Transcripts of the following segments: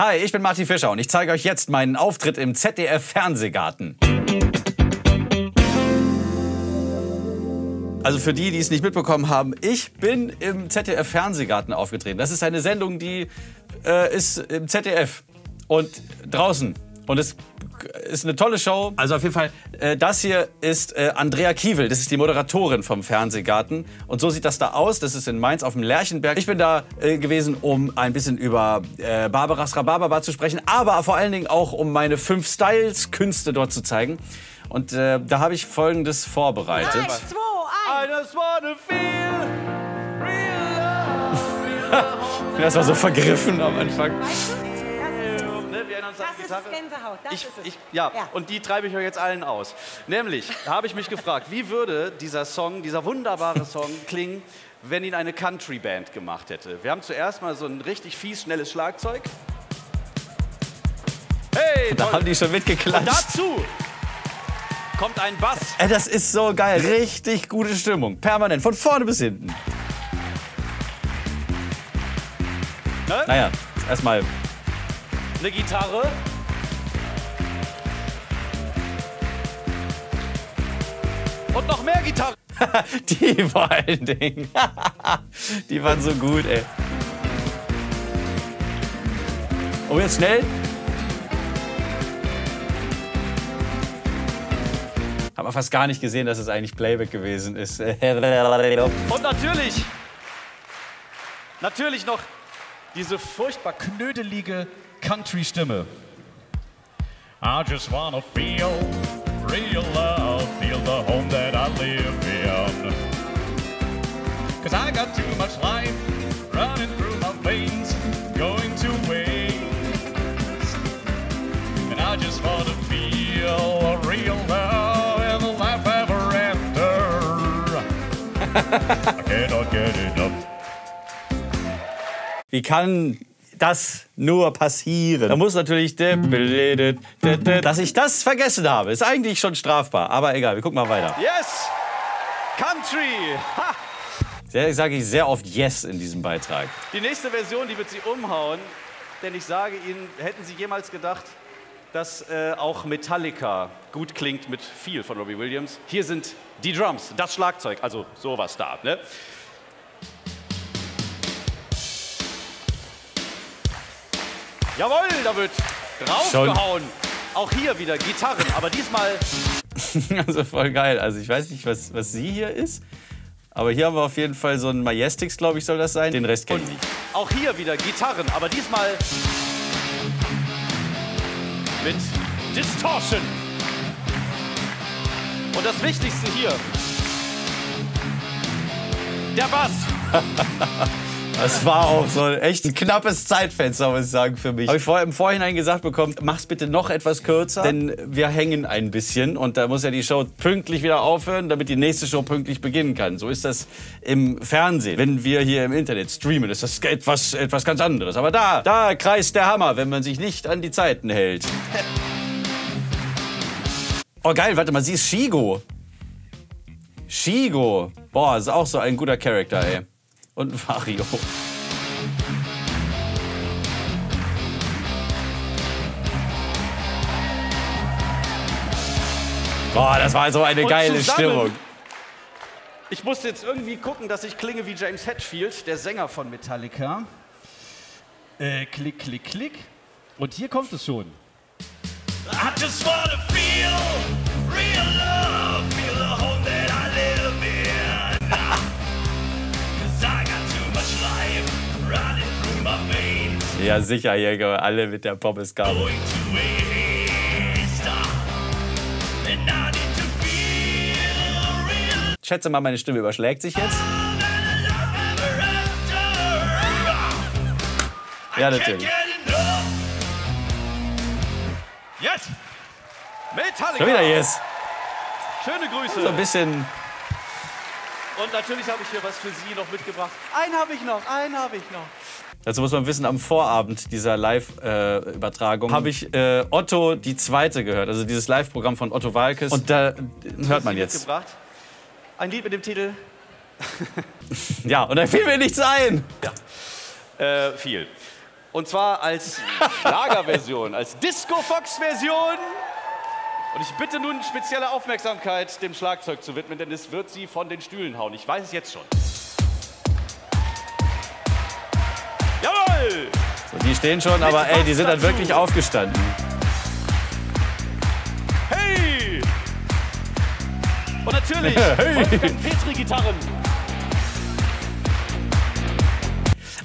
Hi, ich bin Martin Fischer und ich zeige euch jetzt meinen Auftritt im ZDF Fernsehgarten. Also für die, die es nicht mitbekommen haben, ich bin im ZDF Fernsehgarten aufgetreten. Das ist eine Sendung, die äh, ist im ZDF und draußen. Und es ist eine tolle Show. Also auf jeden Fall, äh, das hier ist äh, Andrea Kiewel. Das ist die Moderatorin vom Fernsehgarten. Und so sieht das da aus. Das ist in Mainz auf dem Lerchenberg. Ich bin da äh, gewesen, um ein bisschen über äh, Barbaras Rhabarberbar zu sprechen, aber vor allen Dingen auch, um meine fünf Styles-Künste dort zu zeigen. Und äh, da habe ich Folgendes vorbereitet. Eins, zwei, eins. I just wanna feel real love. Das war so vergriffen am Anfang. Ne, wir erinnern uns an Das ist Gitarre. es Gänsehaut. Das Ich, ist es. ich, ja, Ja. und die treibe ich euch jetzt allen aus. Nämlich habe ich mich gefragt, wie würde dieser Song, dieser wunderbare Song klingen, wenn ihn eine Country-Band gemacht hätte? Wir haben zuerst mal so ein richtig fies, schnelles Schlagzeug. Hey, Da toll. haben die schon Und mitgeklatscht. dazu kommt ein Bass. Ey, das ist so geil. Richtig gute Stimmung. Permanent. Von vorne bis hinten. Ne? Naja, erstmal. Eine Gitarre. Und noch mehr Gitarre. Die vor allen Dingen. Die waren so gut, ey. Und jetzt schnell. Hab man fast gar nicht gesehen, dass es eigentlich Playback gewesen ist. Und natürlich, natürlich noch diese furchtbar knödelige Country-Stimme. I just wanna feel real love, feel the home that I live in. Cause I got too much life running through my veins, going to waste. And I just wanna feel a real love and the life ever after. I cannot get enough. Wie kann das nur passieren? Da muss natürlich. Dass ich das vergessen habe, ist eigentlich schon strafbar. Aber egal, wir gucken mal weiter. Yes! Country! Ha! Sehr, sage ich sehr oft Yes in diesem Beitrag. Die nächste Version, die wird Sie umhauen, denn ich sage Ihnen, hätten Sie jemals gedacht, dass äh, auch Metallica gut klingt mit viel von Robbie Williams? Hier sind die Drums, das Schlagzeug, also sowas da. Ne? Jawohl, da wird draufgehauen. Auch hier wieder Gitarren, aber diesmal Also voll geil. Also ich weiß nicht, was, was sie hier ist. Aber hier haben wir auf jeden Fall so ein Majestix, glaube ich, soll das sein. Den Rest kenne ich. Auch hier wieder Gitarren, aber diesmal mit Distortion. Und das Wichtigste hier, der Bass. Das war auch so echt ein knappes Zeitfenster, muss ich sagen, für mich. Habe ich vorher im Vorhinein gesagt bekommen, mach's bitte noch etwas kürzer, denn wir hängen ein bisschen und da muss ja die Show pünktlich wieder aufhören, damit die nächste Show pünktlich beginnen kann. So ist das im Fernsehen. Wenn wir hier im Internet streamen, ist das etwas, etwas ganz anderes. Aber da, da kreist der Hammer, wenn man sich nicht an die Zeiten hält. Oh geil, warte mal, sie ist Shigo. Shigo. Boah, ist auch so ein guter Charakter, ey. Und Mario. Boah, das war so eine Und geile zusammen- Stimmung. Ich musste jetzt irgendwie gucken, dass ich klinge wie James Hetfield, der Sänger von Metallica. Äh, klick, klick, klick. Und hier kommt es schon. I just wanna feel real love, Ja, sicher, hier alle mit der Pommesgabel. Ich schätze mal, meine Stimme überschlägt sich jetzt. Ja, natürlich. Yes! Metallica! Schon wieder Yes. Schöne Grüße. So ein bisschen. Und natürlich habe ich hier was für Sie noch mitgebracht. Einen habe ich noch, einen habe ich noch. Dazu muss man wissen, am Vorabend dieser Live-Übertragung habe ich äh, Otto die Zweite gehört, also dieses Live-Programm von Otto Walkes. Und da hört man jetzt. Mitgebracht. Ein Lied mit dem Titel Ja, und da fiel mir nichts ein. äh, viel. Und zwar als Schlagerversion, als Disco-Fox-Version. Und ich bitte nun spezielle Aufmerksamkeit dem Schlagzeug zu widmen, denn es wird sie von den Stühlen hauen. Ich weiß es jetzt schon. Jawohl! So, die stehen schon, aber ey, die sind dann wirklich aufgestanden. Hey! Und natürlich Wolfgang Petri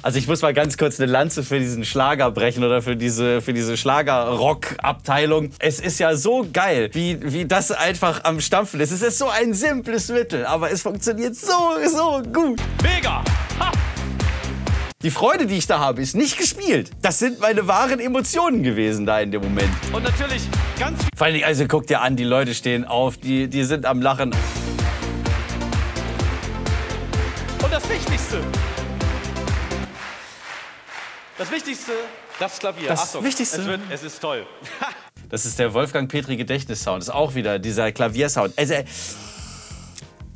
Also ich muss mal ganz kurz eine Lanze für diesen Schlager brechen oder für diese, für diese Schlager-Rock-Abteilung. Es ist ja so geil, wie, wie das einfach am Stampfen ist. Es ist so ein simples Mittel, aber es funktioniert so, so gut. Mega! Ha! Die Freude, die ich da habe, ist nicht gespielt. Das sind meine wahren Emotionen gewesen da in dem Moment. Und natürlich ganz viel. Vor Dingen, also guck dir an, die Leute stehen auf, die, die sind am Lachen. Und das Wichtigste. Das Wichtigste, das Klavier. Das Achtung, Wichtigste. Es, wird, es ist toll. Das ist der Wolfgang Petri Gedächtnissound. Das ist auch wieder dieser Klaviersound. Also,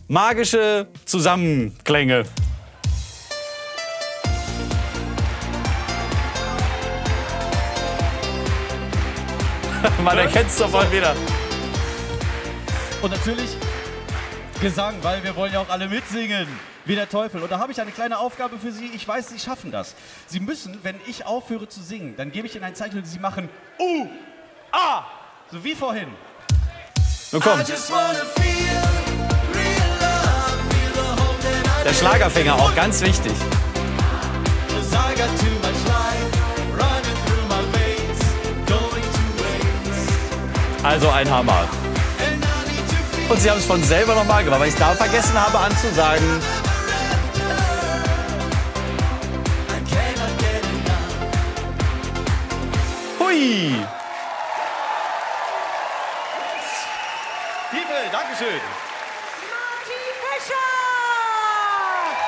magische Zusammenklänge. Man erkennt es sofort wieder. Und natürlich Gesang, weil wir wollen ja auch alle mitsingen. Wie der Teufel. Und da habe ich eine kleine Aufgabe für Sie. Ich weiß, Sie schaffen das. Sie müssen, wenn ich aufhöre zu singen, dann gebe ich Ihnen ein Zeichen und Sie machen U, A. So wie vorhin. Nun komm, der Schlagerfänger auch ganz wichtig. Also ein Hammer. Und sie haben es von selber nochmal gemacht, weil ich es da vergessen habe anzusagen. Dankeschön.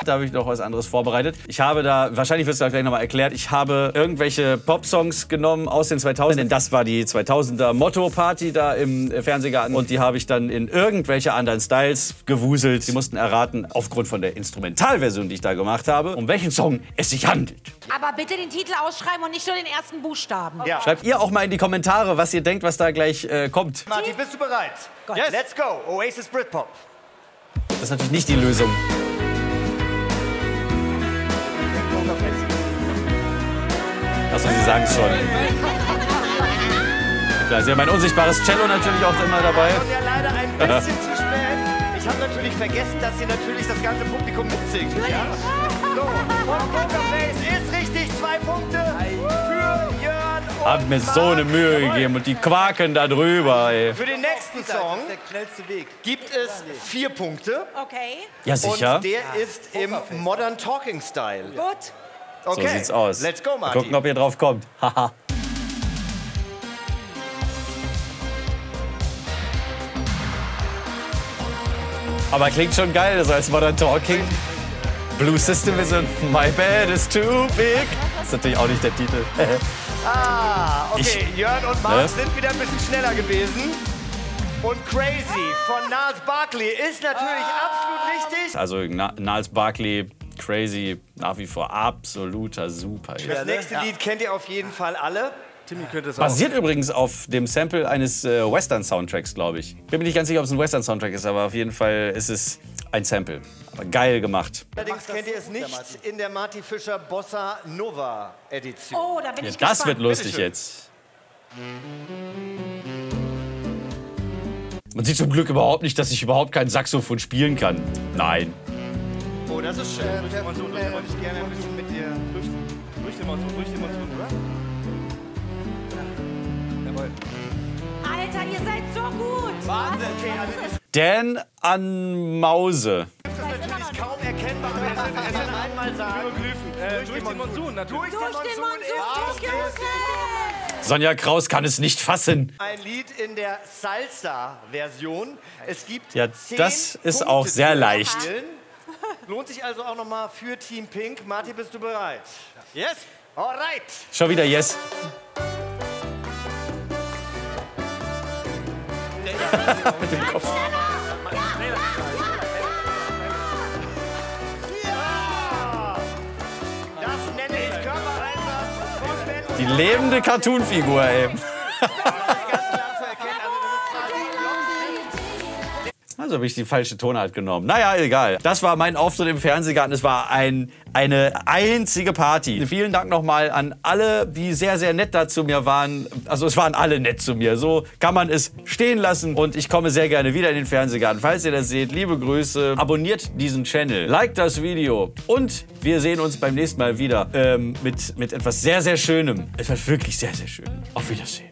Da habe ich noch was anderes vorbereitet. Ich habe da, wahrscheinlich wird es gleich nochmal erklärt, ich habe irgendwelche Popsongs genommen aus den 2000ern. Denn das war die 2000er Motto-Party da im Fernsehgarten. Und die habe ich dann in irgendwelche anderen Styles gewuselt. Sie mussten erraten, aufgrund von der Instrumentalversion, die ich da gemacht habe, um welchen Song es sich handelt. Aber bitte den Titel ausschreiben und nicht nur den ersten Buchstaben. Ja. Schreibt ihr auch mal in die Kommentare, was ihr denkt, was da gleich äh, kommt. Martin, bist du bereit? Yes. Let's go. Oasis Britpop. Das ist natürlich nicht die Lösung. Achso, Sie sagen es schon. Ja, Klar, Sie haben ein unsichtbares Cello natürlich auch immer dabei. Und ja leider ein bisschen zu spät. Ich habe natürlich vergessen, dass hier natürlich das ganze Publikum mitsingt. Ja? So, und Pokerface ist richtig. Zwei Punkte für Jörn und Haben mir so eine Mühe gegeben und die quaken da drüber, ey. Für den nächsten Song gibt es vier Punkte. Okay, Ja, sicher. Und der ist im Modern Talking Style. gut. Okay. So sieht's aus. Let's go, Mal Martin. gucken, ob ihr drauf kommt. Haha. Aber klingt schon geil, so als Modern Talking. Blue System Vision, My Bed is too big. Das ist natürlich auch nicht der Titel. Ah, okay. Ich- Jörn und Marc Ne? sind wieder ein bisschen schneller gewesen. Und Crazy von Nas Barkley ist natürlich absolut richtig. Also Na Niles Barkley, crazy, nach wie vor absoluter Super. Das nächste Lied kennt ihr auf jeden Fall alle. Timmy könnte es Basiert übrigens auf dem Sample eines äh, Western-Soundtracks, glaube ich. Bin mir nicht ganz sicher, ob es ein Western-Soundtrack ist, aber auf jeden Fall ist es ein Sample. Aber geil gemacht. Allerdings kennt ihr es nicht in der Marty Fischer Bossa Nova Edition. Oh, da bin Ja, ich das gespannt. wird lustig jetzt. Man sieht zum Glück überhaupt nicht, dass ich überhaupt kein Saxophon spielen kann. Nein. Oh, das ist schön. Äh, da wollte ich gerne ein bisschen mit dir. Durch den Monsun, durch den Monsun, oder? Jawohl. Alter, ihr seid so gut. Wahnsinn. Okay, also ist Dan anAuse. das natürlich kaum erkennbar, aber wir es noch einmal sagen. Äh, durch den Monsun, natürlich. Durch den Durch den Monsun Monsun, ist Sonja Kraus kann es nicht fassen. ein Lied in der Salsa-Version. Es gibt Ja, das ist auch sehr leicht. erzielen. Lohnt sich also auch nochmal für Team Pink. Martin, bist du bereit? Yes. Alright. Schon wieder Yes. Mit dem Kopf. Ja! Das nenne ich Körpereinsatz von Die lebende Cartoonfigur, ey. Also habe ich die falsche Tonart genommen. Naja, egal. Das war mein Auftritt im Fernsehgarten. Es war ein, eine einzige Party. Vielen Dank nochmal an alle, die sehr, sehr nett da zu mir waren. Also es waren alle nett zu mir. So kann man es stehen lassen. Und ich komme sehr gerne wieder in den Fernsehgarten. Falls ihr das seht, liebe Grüße. Abonniert diesen Channel. Liked das Video. Und wir sehen uns beim nächsten Mal wieder ähm, mit, mit etwas sehr, sehr Schönem. Es wird wirklich sehr, sehr schön. Auf Wiedersehen.